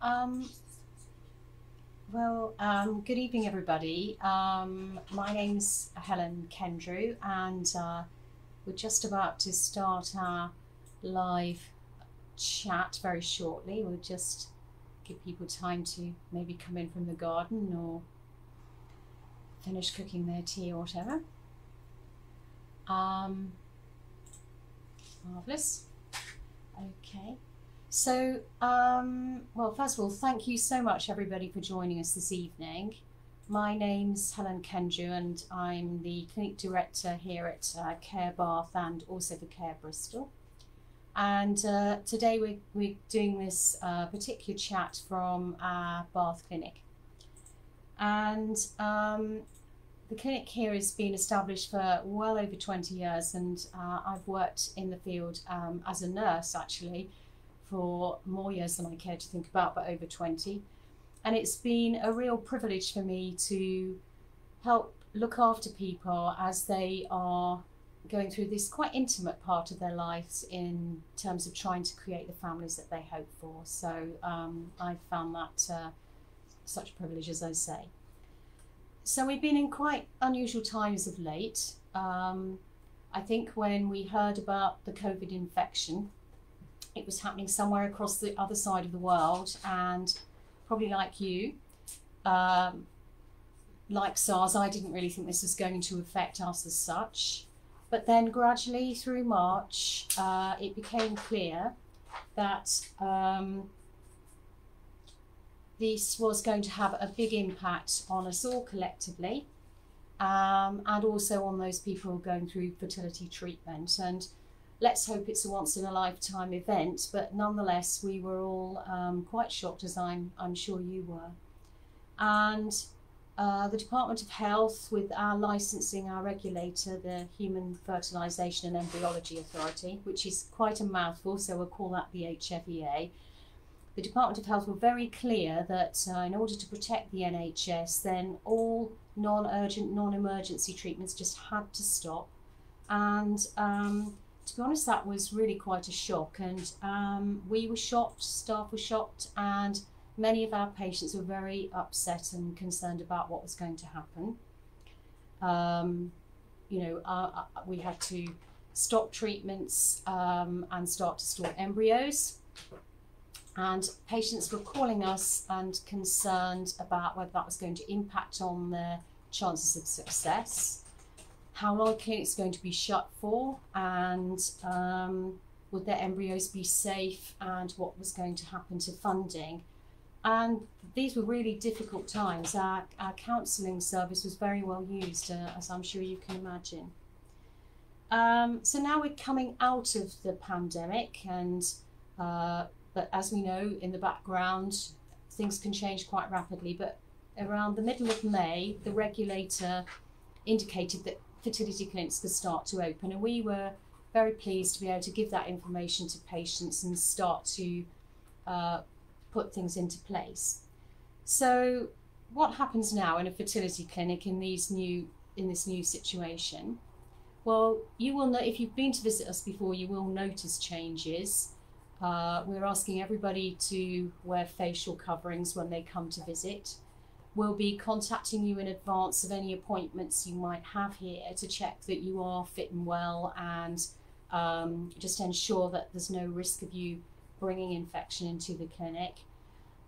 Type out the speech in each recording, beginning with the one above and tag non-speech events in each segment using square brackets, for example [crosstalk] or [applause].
Um, well, um, good evening, everybody. Um, my name's Helen Kendrew, and uh, we're just about to start our live chat very shortly. We'll just give people time to maybe come in from the garden or finish cooking their tea or whatever. Um, marvelous. Okay. So, um, well, first of all, thank you so much, everybody, for joining us this evening. My name's Helen Kendrew, and I'm the clinic director here at uh, Care Bath and also for Care Bristol. And uh, today we're, we're doing this uh, particular chat from our Bath clinic. And um, the clinic here has been established for well over 20 years, and uh, I've worked in the field um, as a nurse actually for more years than I care to think about, but over 20. And it's been a real privilege for me to help look after people as they are going through this quite intimate part of their lives in terms of trying to create the families that they hope for. So um, I've found that uh, such a privilege, as I say. So we've been in quite unusual times of late. Um, I think when we heard about the COVID infection, it was happening somewhere across the other side of the world, and probably like you, um, like SARS, I didn't really think this was going to affect us as such. But then gradually through March, uh, it became clear that um, this was going to have a big impact on us all collectively um, and also on those people going through fertility treatment. And let's hope it's a once in a lifetime event, but nonetheless, we were all um, quite shocked, as I'm, I'm sure you were. And uh, the Department of Health, with our licensing, our regulator, the Human Fertilisation and Embryology Authority, which is quite a mouthful, so we'll call that the HFEA. The Department of Health were very clear that uh, in order to protect the NHS, then all non urgent, non emergency treatments just had to stop. And um, to be honest, that was really quite a shock. And um, we were shocked, staff were shocked, and many of our patients were very upset and concerned about what was going to happen. Um, you know, uh, uh, we had to stop treatments um, and start to store embryos. And patients were calling us and concerned about whether that was going to impact on their chances of success how long clinics going to be shut for, and um, would their embryos be safe, and what was going to happen to funding. And these were really difficult times. Our, our counselling service was very well used, uh, as I'm sure you can imagine. Um, so now we're coming out of the pandemic, and uh, but as we know, in the background, things can change quite rapidly. But around the middle of May, the regulator indicated that fertility clinics could start to open, and we were very pleased to be able to give that information to patients and start to uh, put things into place. So, what happens now in a fertility clinic in these new in this new situation? Well, you will know if you've been to visit us before, you will notice changes. Uh, we're asking everybody to wear facial coverings when they come to visit. We'll be contacting you in advance of any appointments you might have here to check that you are fit and well and um, just ensure that there's no risk of you bringing infection into the clinic.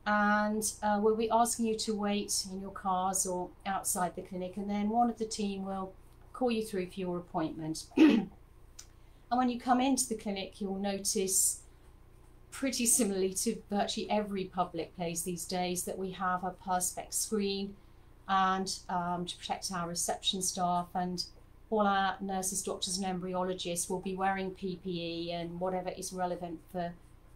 And uh, we'll be asking you to wait in your cars or outside the clinic, and then one of the team will call you through for your appointment. [clears throat] and when you come into the clinic, you'll notice pretty similarly to virtually every public place these days that we have a perspex screen and um, to protect our reception staff and all our nurses, doctors and embryologists will be wearing PPE and whatever is relevant for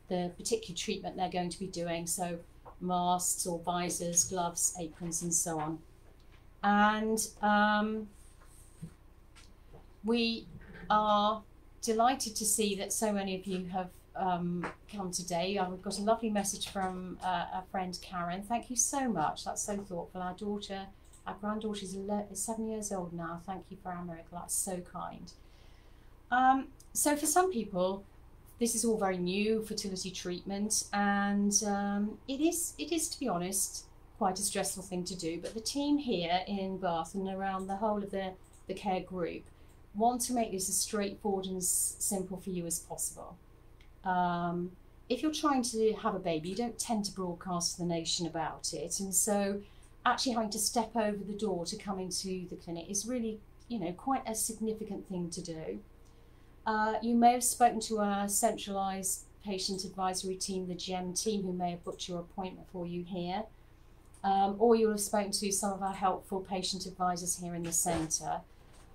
the particular treatment they're going to be doing. So masks or visors, gloves, aprons and so on. And um, we are delighted to see that so many of you have um, come today. We've got a lovely message from uh, our friend Karen. Thank you so much. That's so thoughtful. Our daughter, our granddaughter is, seven years old now. Thank you for miracle. That's so kind. Um, so for some people, this is all very new fertility treatment, and um, it is it is to be honest quite a stressful thing to do. But the team here in Bath and around the whole of the the care group want to make this as straightforward and as simple for you as possible. Um, if you're trying to have a baby, you don't tend to broadcast to the nation about it, and so actually having to step over the door to come into the clinic is really, you know, quite a significant thing to do. Uh, you may have spoken to our centralised patient advisory team, the GEM team, who may have booked your appointment for you here. Um, or you'll have spoken to some of our helpful patient advisors here in the centre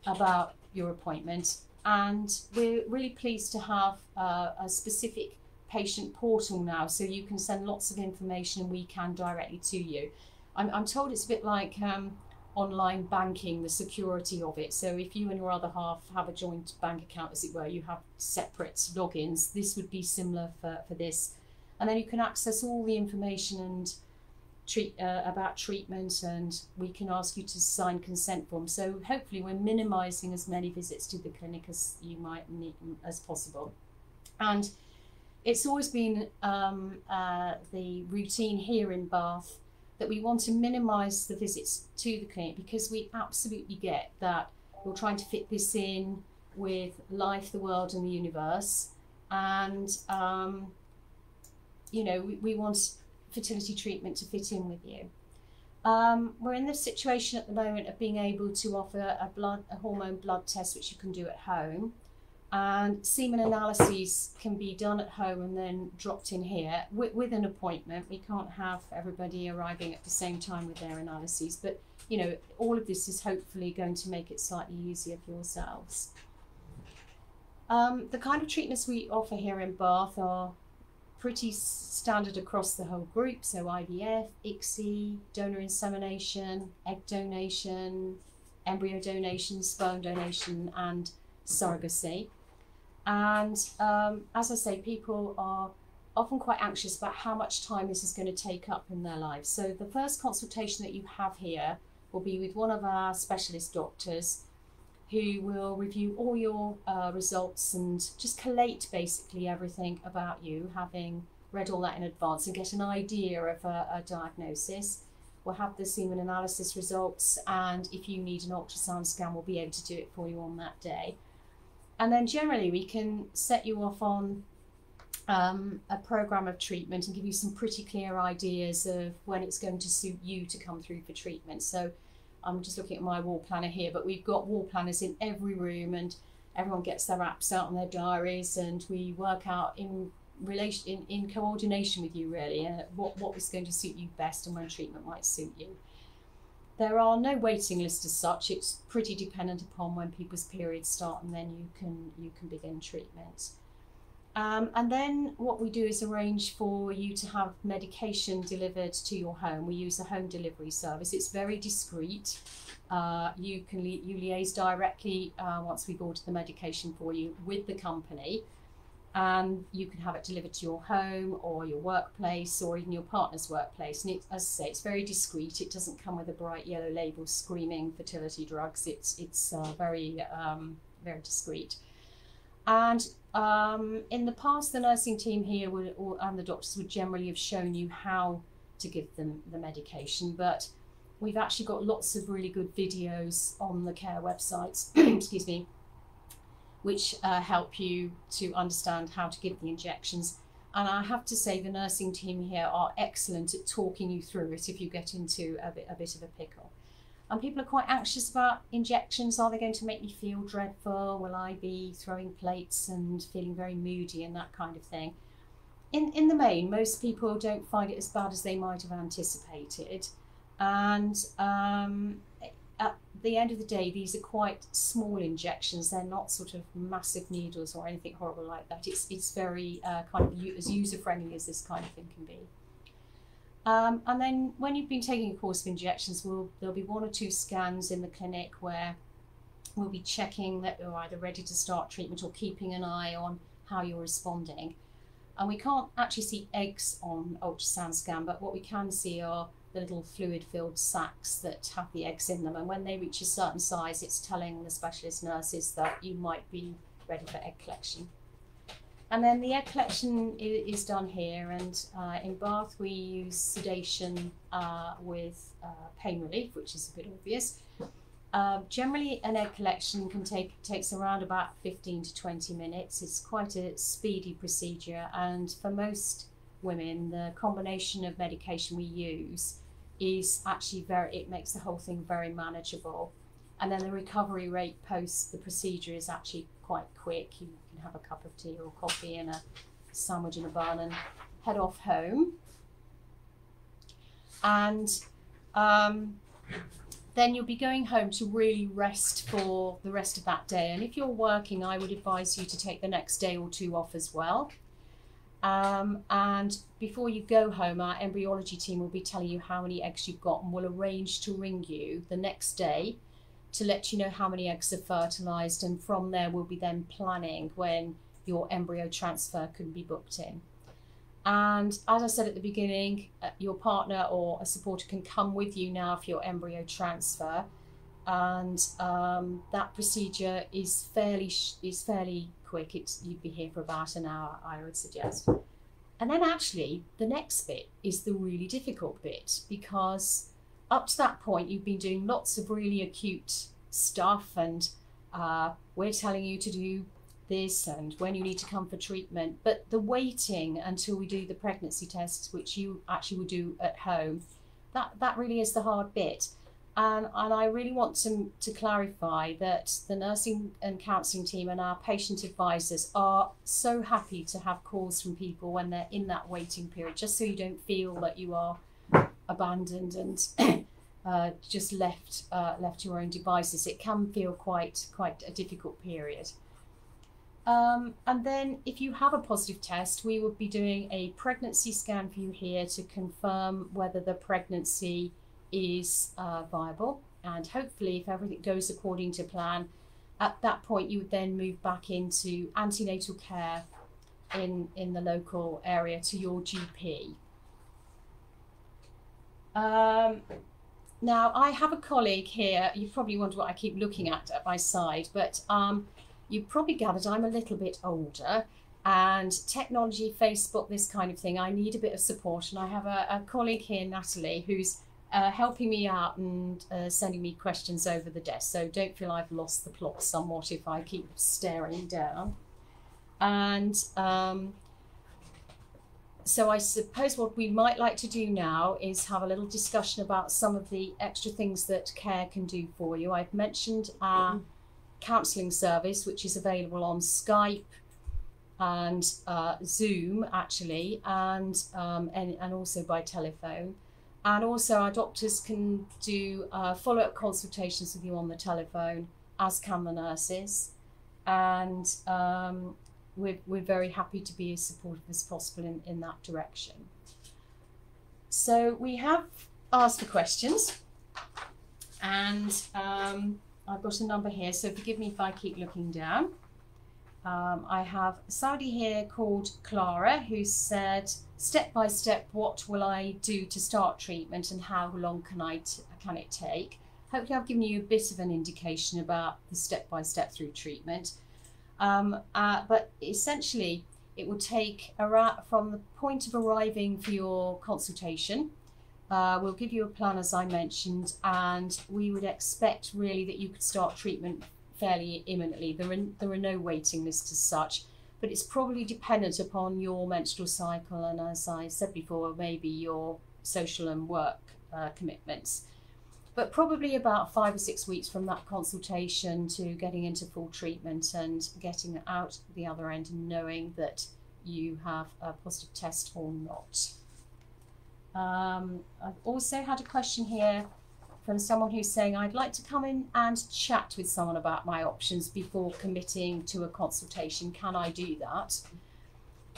about your appointment. And we're really pleased to have uh, a specific patient portal now, so you can send lots of information and we can directly to you. I'm, I'm told it's a bit like um, online banking, the security of it. So if you and your other half have a joint bank account, as it were, you have separate logins, this would be similar for, for this. And then you can access all the information and treat uh, about treatment and we can ask you to sign consent forms. So hopefully we're minimizing as many visits to the clinic as you might need as possible. And it's always been um, uh, the routine here in Bath that we want to minimize the visits to the clinic because we absolutely get that you're trying to fit this in with life, the world, and the universe. And, um, you know, we, we want fertility treatment to fit in with you. Um, we're in the situation at the moment of being able to offer a blood, a hormone blood test, which you can do at home and semen analyses can be done at home and then dropped in here with, with, an appointment. We can't have everybody arriving at the same time with their analyses, but you know, all of this is hopefully going to make it slightly easier for yourselves. Um, the kind of treatments we offer here in Bath are pretty standard across the whole group. So IVF, ICSI, donor insemination, egg donation, embryo donation, sperm donation, and surrogacy. And um, as I say, people are often quite anxious about how much time this is going to take up in their lives. So the first consultation that you have here will be with one of our specialist doctors who will review all your uh, results and just collate basically everything about you, having read all that in advance and get an idea of a, a diagnosis. We'll have the semen analysis results, and if you need an ultrasound scan, we'll be able to do it for you on that day. And then generally, we can set you off on um, a program of treatment and give you some pretty clear ideas of when it's going to suit you to come through for treatment. So I'm just looking at my wall planner here, but we've got wall planners in every room and everyone gets their apps out and their diaries and we work out in relation in, in coordination with you really uh, what, what is going to suit you best and when treatment might suit you. There are no waiting lists as such. It's pretty dependent upon when people's periods start, and then you can you can begin treatment. Um, and then what we do is arrange for you to have medication delivered to your home. We use a home delivery service. It's very discreet. Uh, you can li- you liaise directly uh, once we've ordered the medication for you with the company and you can have it delivered to your home or your workplace or even your partner's workplace. And it, as I say, it's very discreet. It doesn't come with a bright yellow label screaming fertility drugs. It's it's uh, very um, very discreet. And um, in the past, the nursing team here would, or, and the doctors would generally have shown you how to give them the medication, but we've actually got lots of really good videos on the care websites. [clears throat] excuse me which uh, help you to understand how to give the injections. And I have to say, the nursing team here are excellent at talking you through it if you get into a bit, a bit of a pickle. And people are quite anxious about injections. Are they going to make me feel dreadful? Will I be throwing plates and feeling very moody and that kind of thing? In, in the main, most people don't find it as bad as they might have anticipated. And um, at the end of the day, these are quite small injections. They're not sort of massive needles or anything horrible like that. It's it's very uh, kind of as user friendly as this kind of thing can be. Um, and then when you've been taking a course of injections, we'll, there'll be one or two scans in the clinic where we'll be checking that you're either ready to start treatment or keeping an eye on how you're responding. And we can't actually see eggs on ultrasound scan, but what we can see are the little fluid filled sacs that have the eggs in them. And when they reach a certain size, it's telling the specialist nurses that you might be ready for egg collection. And then the egg collection is, done here, and uh, in Bath we use sedation uh, with uh, pain relief, which is a bit obvious. Um, generally, an egg collection can take takes around about 15 to 20 minutes. It's quite a speedy procedure, and for most women, the combination of medication we use is actually very. It makes the whole thing very manageable, and then the recovery rate post the procedure is actually quite quick. You can have a cup of tea or coffee and a sandwich in a bun and head off home. And um, then you'll be going home to really rest for the rest of that day. And if you're working, I would advise you to take the next day or two off as well. Um, and before you go home, our embryology team will be telling you how many eggs you've got and will arrange to ring you the next day to let you know how many eggs are fertilized. And from there, we'll be then planning when your embryo transfer can be booked in. And as I said at the beginning, uh, your partner or a supporter can come with you now for your embryo transfer, and um, that procedure is fairly is fairly quick. It's you'd be here for about an hour, I would suggest. And then actually, the next bit is the really difficult bit because up to that point, you've been doing lots of really acute stuff, and uh, we're telling you to do this and when you need to come for treatment. But the waiting until we do the pregnancy tests, which you actually would do at home, that, that really is the hard bit. And, and I really want to, to clarify that the nursing and counselling team and our patient advisors are so happy to have calls from people when they're in that waiting period, just so you don't feel that you are abandoned and [clears throat] uh, just left uh, left to your own devices. It can feel quite quite a difficult period. Um, and then if you have a positive test, we would be doing a pregnancy scan for you here to confirm whether the pregnancy is uh, viable. And hopefully, if everything goes according to plan, at that point you would then move back into antenatal care in, in the local area to your GP. Um, now, I have a colleague here. You probably wonder what I keep looking at at my side, but um, you probably gathered I'm a little bit older and technology, Facebook, this kind of thing, I need a bit of support. And I have a, a colleague here, Natalie, who's uh, helping me out and uh, sending me questions over the desk. So don't feel I've lost the plot somewhat if I keep staring down. And um, so I suppose what we might like to do now is have a little discussion about some of the extra things that care can do for you. I've mentioned our. Mm-hmm counselling service, which is available on Skype and uh, Zoom, actually, and, um, and, and also by telephone. And also, our doctors can do uh, follow up consultations with you on the telephone, as can the nurses. And um, we're, we're very happy to be as supportive as possible in, in that direction. So, we have asked for questions, and um, I've got a number here, so forgive me if I keep looking down. Um, I have somebody here called Clara who said, step by step, what will I do to start treatment and how long can I can it take? Hopefully, I've given you a bit of an indication about the step by step through treatment. Um, uh, but essentially, it will take from the point of arriving for your consultation uh, we'll give you a plan, as I mentioned, and we would expect really that you could start treatment fairly imminently. There are, there are no waiting lists as such, but it's probably dependent upon your menstrual cycle and, as I said before, maybe your social and work uh, commitments. But probably about five or six weeks from that consultation to getting into full treatment and getting out the other end and knowing that you have a positive test or not. Um, I've also had a question here from someone who's saying, I'd like to come in and chat with someone about my options before committing to a consultation. Can I do that?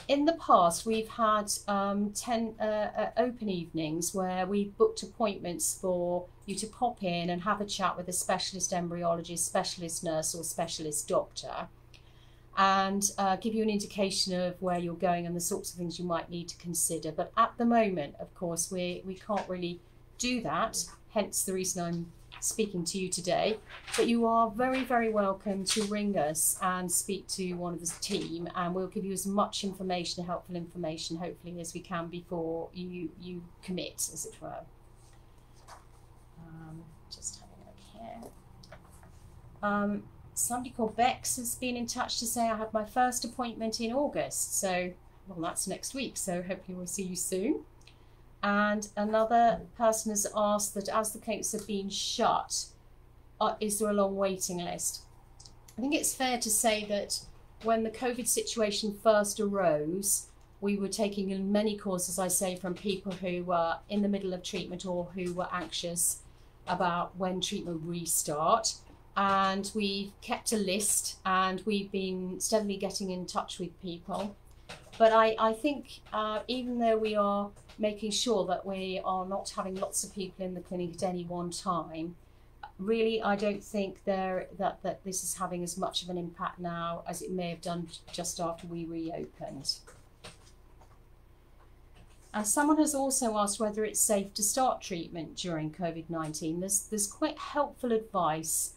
In the past, we've had um, 10 uh, uh, open evenings where we've booked appointments for you to pop in and have a chat with a specialist embryologist, specialist nurse, or specialist doctor and uh, give you an indication of where you're going and the sorts of things you might need to consider. But at the moment, of course, we, we can't really do that, hence the reason I'm speaking to you today, but you are very, very welcome to ring us and speak to one of the team, and we'll give you as much information, helpful information, hopefully, as we can before you you commit, as it were. Just having a look here. Um, somebody called Bex has been in touch to say I have my first appointment in August, so well, that's next week. So hopefully, we'll see you soon. And another person has asked that as the clinics have been shut, uh, is there a long waiting list? I think it's fair to say that when the COVID situation first arose, we were taking in many calls, as I say, from people who were in the middle of treatment or who were anxious about when treatment restart. And we've kept a list and we've been steadily getting in touch with people. But I, I think uh, even though we are making sure that we are not having lots of people in the clinic at any one time. Really, I don't think there that, that this is having as much of an impact now as it may have done just after we reopened. And someone has also asked whether it's safe to start treatment during COVID 19. There's, there's quite helpful advice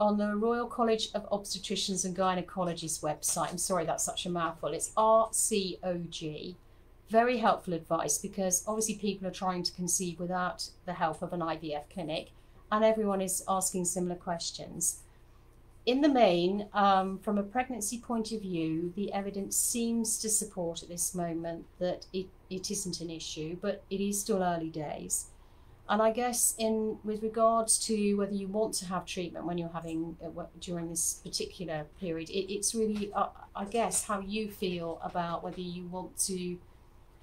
on the Royal College of Obstetricians and Gynecologists website. I'm sorry that's such a mouthful. It's RCOG very helpful advice because obviously people are trying to conceive without the help of an IVF clinic, and everyone is asking similar questions. In the main, um, from a pregnancy point of view, the evidence seems to support at this moment that it, it isn't an issue, but it is still early days. And I guess in with regards to whether you want to have treatment when you're having uh, during this particular period, it, it's really uh, I guess how you feel about whether you want to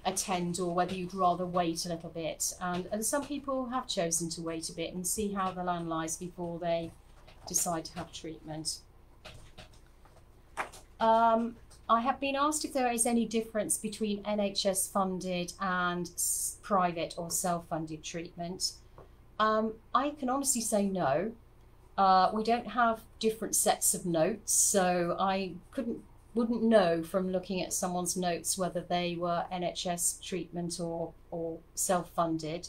attend or whether you'd rather wait a little bit. And, and some people have chosen to wait a bit and see how the land lies before they decide to have treatment. Um, I have been asked if there is any difference between NHS funded and private or self funded treatment. Um, I can honestly say no. Uh, we don't have different sets of notes, so I couldn't wouldn't know from looking at someone's notes whether they were NHS treatment or, or self funded.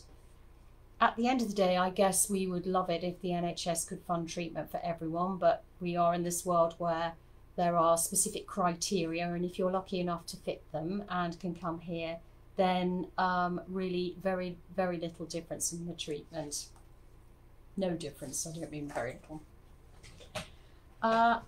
At the end of the day, I guess we would love it if the NHS could fund treatment for everyone, but we are in this world where there are specific criteria, and if you're lucky enough to fit them and can come here, then um, really very, very little difference in the treatment. No difference, I don't mean very little. Uh,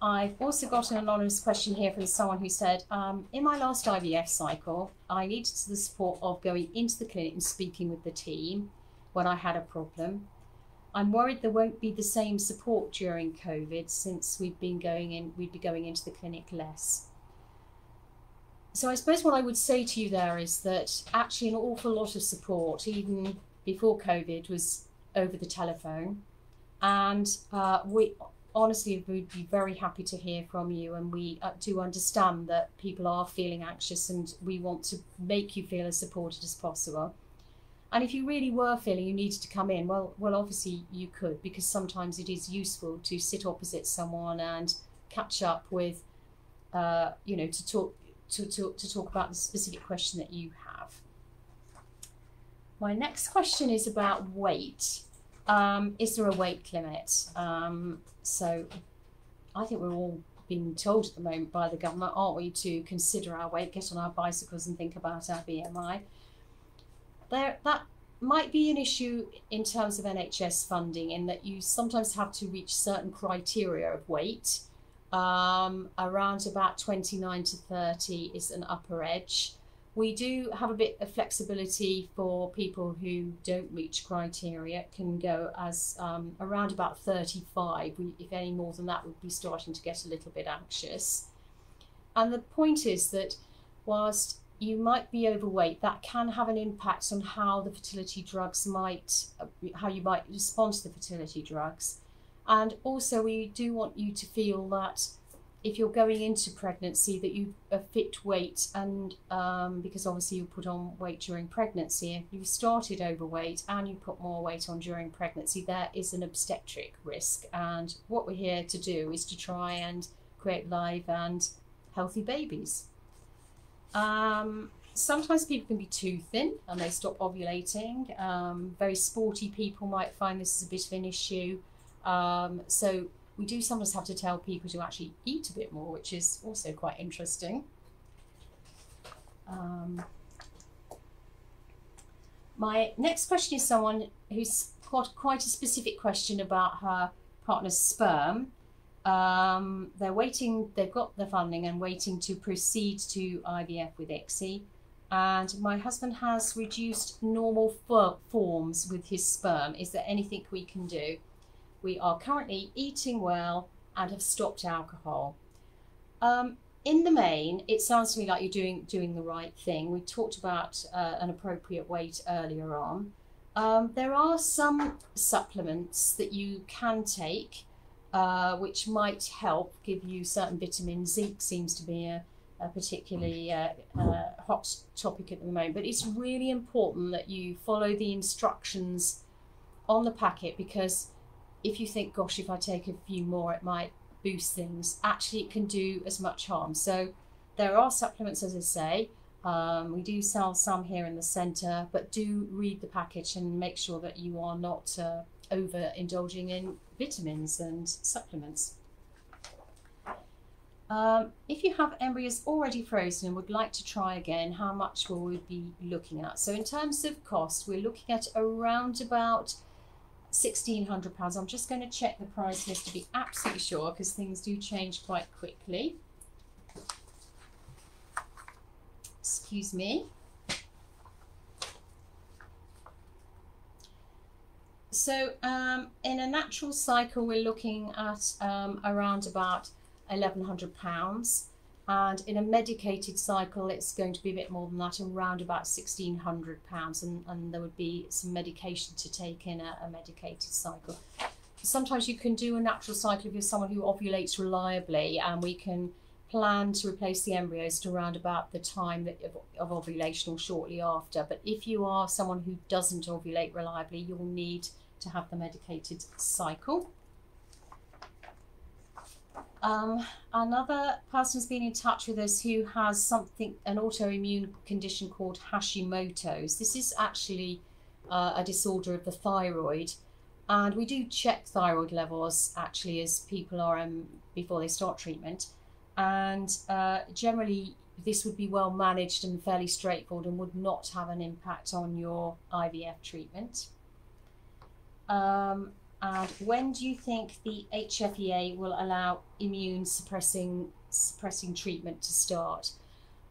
I've also got an anonymous question here from someone who said, um, in my last IVF cycle, I needed the support of going into the clinic and speaking with the team when I had a problem. I'm worried there won't be the same support during COVID since we've been going in, we'd be going into the clinic less. So I suppose what I would say to you there is that actually an awful lot of support, even before COVID, was over the telephone. And uh, we honestly, we'd be very happy to hear from you. And we uh, do understand that people are feeling anxious and we want to make you feel as supported as possible. And if you really were feeling you needed to come in, well, well, obviously you could because sometimes it is useful to sit opposite someone and catch up with, uh, you know, to talk to, to, to talk about the specific question that you have. My next question is about weight. Um, is there a weight limit? Um, so I think we're all being told at the moment by the government, aren't we, to consider our weight, get on our bicycles and think about our BMI. There, that might be an issue in terms of NHS funding in that you sometimes have to reach certain criteria of weight. Um, around about 29 to 30 is an upper edge. We do have a bit of flexibility for people who don't reach criteria, it can go as um, around about 35. We, if any more than that, we'd be starting to get a little bit anxious. And the point is that whilst you might be overweight, that can have an impact on how the fertility drugs might, how you might respond to the fertility drugs. And also, we do want you to feel that if you're going into pregnancy that you a fit weight and um, because obviously you put on weight during pregnancy if you started overweight and you put more weight on during pregnancy there is an obstetric risk and what we're here to do is to try and create live and healthy babies um, sometimes people can be too thin and they stop ovulating. Um, very sporty people might find this is a bit of an issue. Um, so we do sometimes have to tell people to actually eat a bit more, which is also quite interesting. Um, my next question is someone who's got quite a specific question about her partner's sperm. Um, they're waiting, they've got the funding and waiting to proceed to IVF with ICSI. And my husband has reduced normal forms with his sperm. Is there anything we can do? We are currently eating well and have stopped alcohol. Um, in the main, it sounds to me like you're doing doing the right thing. We talked about uh, an appropriate weight earlier on. Um, there are some supplements that you can take, uh, which might help give you certain vitamins. Zinc seems to be a, a particularly uh, uh, hot topic at the moment, but it's really important that you follow the instructions on the packet because if you think, gosh, if I take a few more, it might boost things, actually it can do as much harm. So there are supplements, as I say. Um, we do sell some here in the centre, but do read the package and make sure that you are not uh, over indulging in vitamins and supplements. Um, if you have embryos already frozen and would like to try again, how much will we be looking at? So in terms of cost, we're looking at around about £1,600. I'm just going to check the price list to be absolutely sure because things do change quite quickly. Excuse me. So um, in a natural cycle, we're looking at um, around about £1,100 and in a medicated cycle it's going to be a bit more than that around about £1,600 and, and there would be some medication to take in a, a medicated cycle. Sometimes you can do a natural cycle if you're someone who ovulates reliably and we can plan to replace the embryos to around about the time that, of, of ovulation or shortly after. But if you are someone who doesn't ovulate reliably, you'll need to have the medicated cycle. Um, another person's been in touch with us who has something, an autoimmune condition called Hashimoto's. This is actually uh, a disorder of the thyroid. And we do check thyroid levels actually as people are um, before they start treatment. And uh, generally, this would be well managed and fairly straightforward and would not have an impact on your IVF treatment. Um, and when do you think the HFEA will allow immune suppressing suppressing treatment to start?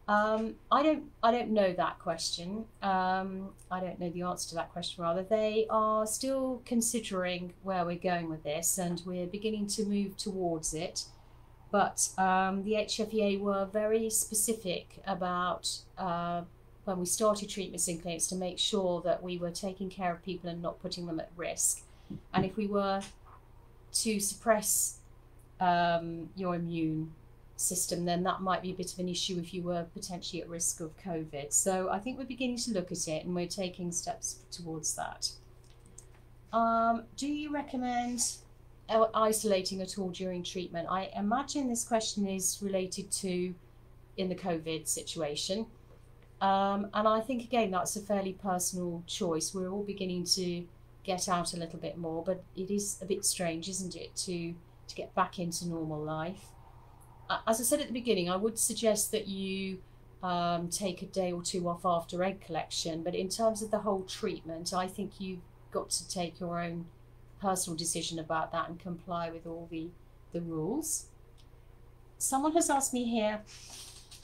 Um, I don't I don't know that question. Um, I don't know the answer to that question. Rather, they are still considering where we're going with this, and we're beginning to move towards it. But um, the HFEA were very specific about uh, when we started treatments in clinics to make sure that we were taking care of people and not putting them at risk. And if we were to suppress um, your immune system, then that might be a bit of an issue if you were potentially at risk of COVID. So I think we're beginning to look at it and we're taking steps towards that. Um, do you recommend isolating at all during treatment? I imagine this question is related to in the COVID situation. Um, and I think, again, that's a fairly personal choice. We're all beginning to get out a little bit more. But it is a bit strange, isn't it, to to get back into normal life. As I said at the beginning, I would suggest that you um, take a day or two off after egg collection. But in terms of the whole treatment, I think you've got to take your own personal decision about that and comply with all the, the rules. Someone has asked me here,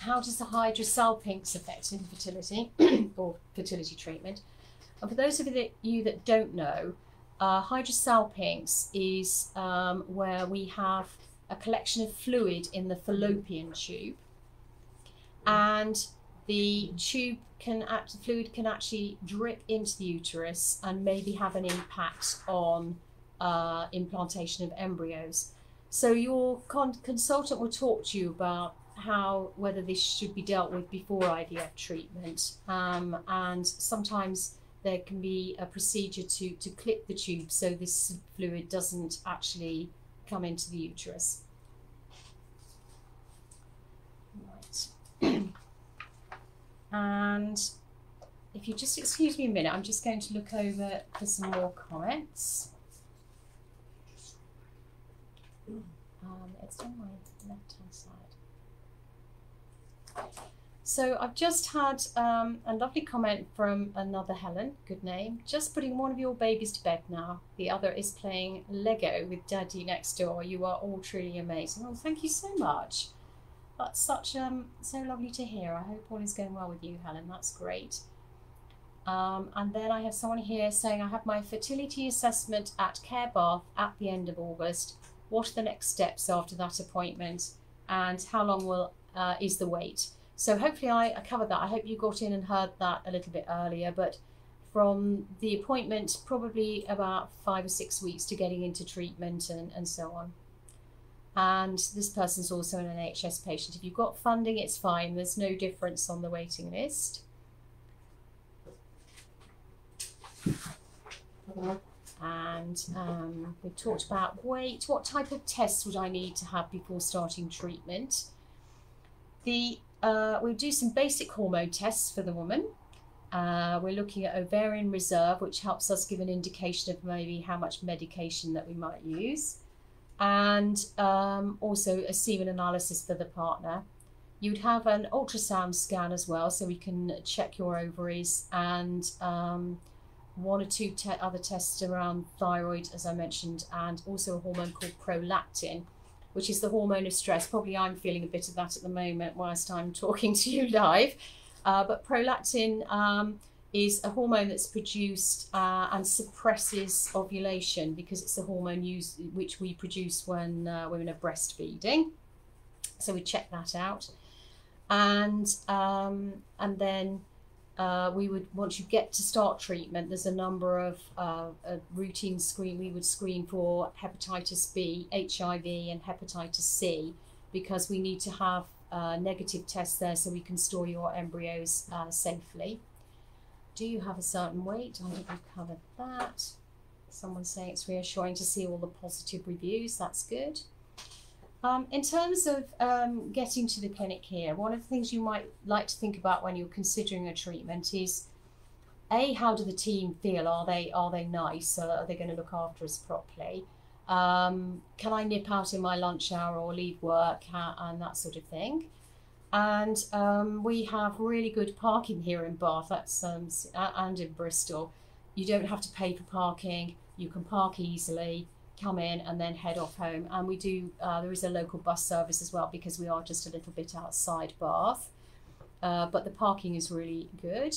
how does the hydrosalpinx affect infertility [clears throat] or fertility treatment? And for those of you that, don't know, uh, hydrosalpinx is um, where we have a collection of fluid in the fallopian tube, and the tube can act, the fluid can actually drip into the uterus and maybe have an impact on uh, implantation of embryos. So your con consultant will talk to you about how whether this should be dealt with before IVF treatment, um, and sometimes there can be a procedure to, to clip the tube so this fluid doesn't actually come into the uterus. Right. [clears throat] And if you just excuse me a minute, I'm just going to look over for some more comments. Um, it's side. So I've just had um, a lovely comment from another Helen, good name. Just putting one of your babies to bed now. The other is playing Lego with Daddy next door. You are all truly amazing. Oh, thank you so much. That's such um so lovely to hear. I hope all is going well with you, Helen. That's great. Um, and then I have someone here saying I have my fertility assessment at Care Bath at the end of August. What are the next steps after that appointment, and how long will uh, is the wait? So hopefully I, I covered that. I hope you got in and heard that a little bit earlier, but from the appointment, probably about five or six weeks to getting into treatment and, and so on. And this person's also an NHS patient. If you've got funding, it's fine. There's no difference on the waiting list. And um, we talked about weight. What type of tests would I need to have before starting treatment? The uh, we do some basic hormone tests for the woman. Uh, we're looking at ovarian reserve, which helps us give an indication of maybe how much medication that we might use, and um, also a semen analysis for the partner. You'd have an ultrasound scan as well, so we can check your ovaries and um, one or two te- other tests around thyroid, as I mentioned, and also a hormone called prolactin, which is the hormone of stress. Probably I'm feeling a bit of that at the moment whilst I'm [laughs] talking to you live. Uh, but prolactin um, is a hormone that's produced uh, and suppresses ovulation because it's a hormone used which we produce when uh, women are breastfeeding. So we check that out, and um, and then uh, we would once you get to start treatment there's a number of uh, a routine screen we would screen for hepatitis b hiv and hepatitis c because we need to have uh, negative tests there so we can store your embryos uh, safely. Do you have a certain weight? I think we've covered that. Someone saying it's reassuring to see all the positive reviews. That's good um, in terms of um, getting to the clinic here, one of the things you might like to think about when you're considering a treatment is a how do the team feel? Are they are they nice? are they going to look after us properly? Um, can I nip out in my lunch hour or leave work and that sort of thing? And um, we have really good parking here in Bath. That's um, and in Bristol. You don't have to pay for parking. You can park easily come in and then head off home. And we do, uh, there is a local bus service as well because we are just a little bit outside Bath. Uh, but the parking is really good.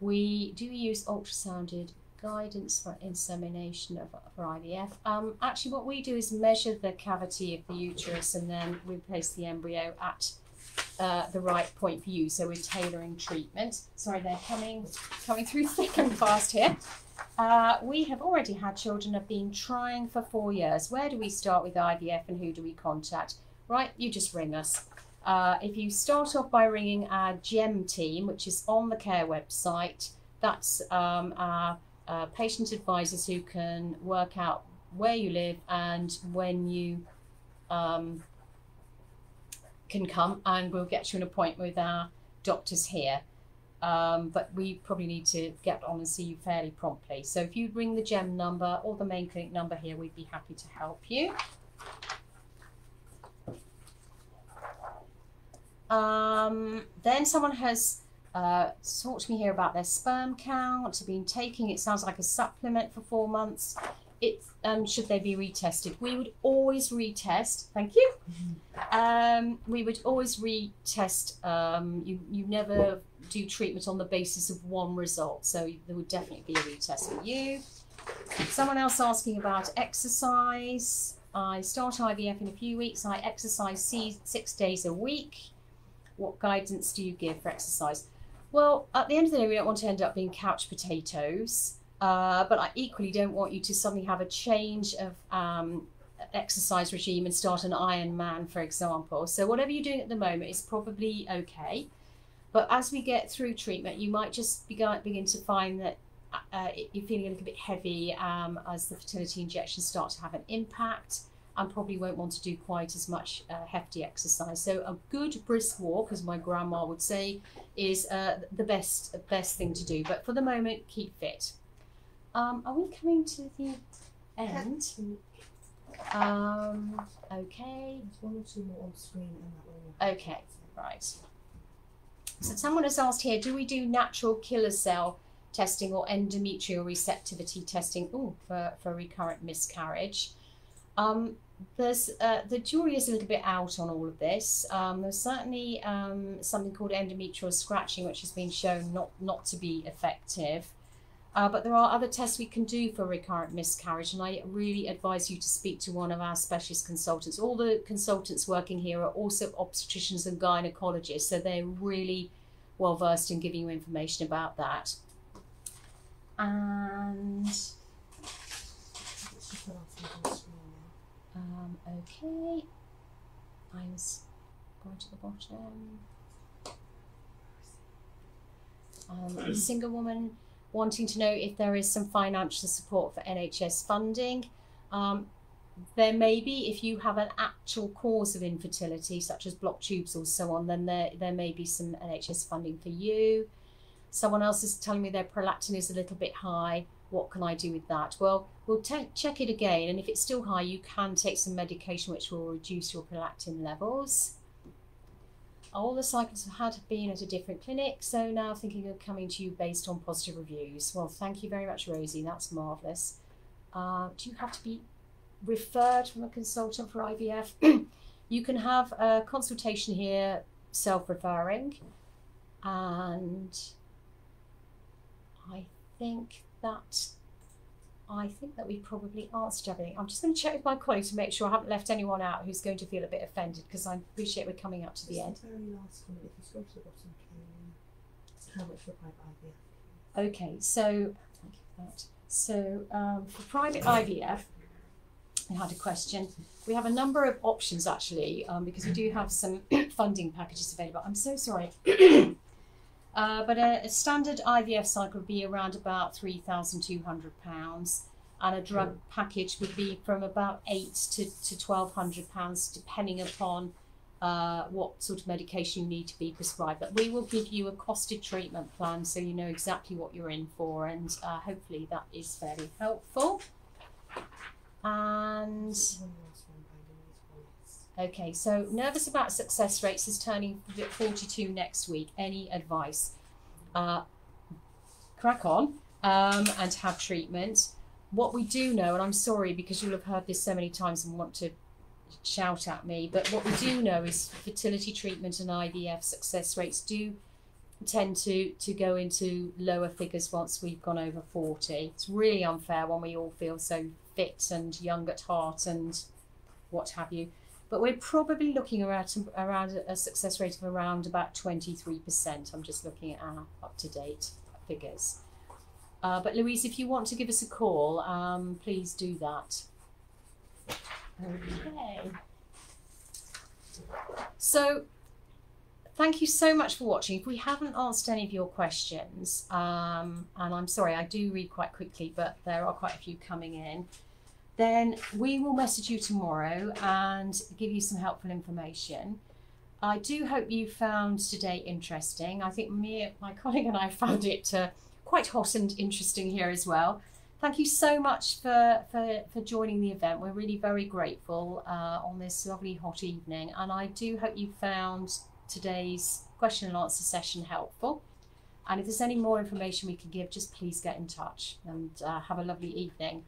We do use ultrasounded guidance for insemination of, for IVF. Um, actually, what we do is measure the cavity of the uterus and then we place the embryo at uh, the right point for you. So we're tailoring treatment. Sorry, they're coming coming through [laughs] thick and fast here. Uh, we have already had children have been trying for four years. Where do we start with IVF and who do we contact? Right, you just ring us. Uh, if you start off by ringing our GEM team, which is on the care website, that's um, our uh, patient advisors who can work out where you live and when you um, can come, and we'll get you an appointment with our doctors here. Um, but we probably need to get on and see you fairly promptly. So if you ring the GEM number or the main clinic number here, we'd be happy to help you. Um, then someone has uh, talked to me here about their sperm count, been taking it sounds like a supplement for four months. It um, should they be retested? We would always retest. Thank you. Mm-hmm. Um, we would always retest. Um, you you never do treatment on the basis of one result. So there would definitely be a retest for you. Someone else asking about exercise. I start IVF in a few weeks. I exercise six days a week. What guidance do you give for exercise? Well, at the end of the day, we don't want to end up being couch potatoes, uh, but I equally don't want you to suddenly have a change of um, exercise regime and start an Ironman, for example. So whatever you're doing at the moment is probably okay. But as we get through treatment, you might just begin, begin to find that uh, you're feeling a little bit heavy um, as the fertility injections start to have an impact. and probably won't want to do quite as much uh, hefty exercise. So a good brisk walk, as my grandma would say, is uh, the best best thing to do. But for the moment, keep fit. Um, are we coming to the end? Um, okay. There's one or two more on screen and that one. Okay, right. So someone has asked here, do we do natural killer cell testing or endometrial receptivity testing ooh, for, for recurrent miscarriage? Um, there's uh, the jury is a little bit out on all of this. Um, there's certainly um, something called endometrial scratching, which has been shown not not to be effective. Uh, but there are other tests we can do for recurrent miscarriage, and I really advise you to speak to one of our specialist consultants. All the consultants working here are also obstetricians and gynecologists, so they're really well versed in giving you information about that. And um, okay, I was going to the bottom. Um, single woman wanting to know if there is some financial support for NHS funding. Um, there may be if you have an actual cause of infertility, such as blocked tubes or so on, then there there may be some NHS funding for you. Someone else is telling me their prolactin is a little bit high. What can I do with that? Well, we'll check it again, and if it's still high, you can take some medication which will reduce your prolactin levels. All the cycles had been at a different clinic, so now thinking of coming to you based on positive reviews. Well, thank you very much, Rosie. That's marvellous. Uh, do you have to be referred from a consultant for IVF? [clears throat] you can have a consultation here, self referring, and I think that I think that we probably answered everything. I'm just going to check with my colleague to make sure I haven't left anyone out who's going to feel a bit offended because I appreciate we're coming up to the Just end. The very last one, if you scroll to the bottom, can how much for private IVF? Okay, so thank you for that. So um, for private IVF, I had a question. We have a number of options actually um, because we do have some [coughs] funding packages available. I'm so sorry. Uh, but a, a standard IVF cycle would be around about three thousand two hundred pounds, and a drug package would be from about eight to to twelve hundred pounds, depending upon uh, what sort of medication you need to be prescribed. But we will give you a costed treatment plan so you know exactly what you're in for, and uh, hopefully that is fairly helpful. And One last one by Louise Wallace. Okay, so nervous about success rates is turning 42 next week. Any advice? Uh, crack on um, and have treatment. What we do know, and I'm sorry because you'll have heard this so many times and want to shout at me, but what we do know is fertility treatment and IVF success rates do tend to, to go into lower figures once we've gone over 40. It's really unfair when we all feel so fit and young at heart and what have you. But we're probably looking around, around a success rate of around about 23%. I'm just looking at our up to date figures. Uh, but Louise, if you want to give us a call, um, please do that. Okay. So, thank you so much for watching. If we haven't answered any of your questions, um, and I'm sorry, I do read quite quickly, but there are quite a few coming in, then we will message you tomorrow and give you some helpful information. I do hope you found today interesting. I think me, my colleague, and I found it uh, quite hot and interesting here as well. Thank you so much for, for, for joining the event. We're really very grateful uh, on this lovely hot evening, and I do hope you found today's question and answer session helpful. And if there's any more information we can give, just please get in touch and uh, have a lovely evening.